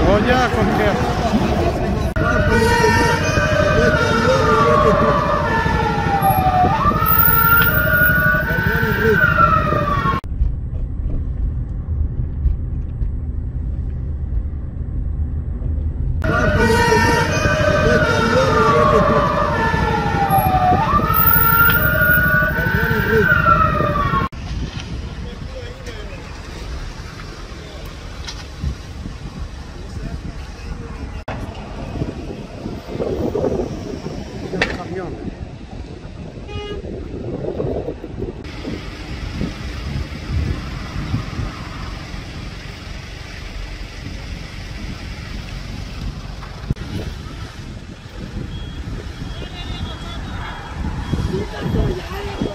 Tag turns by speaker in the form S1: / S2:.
S1: Ngoja konkret. Thank you.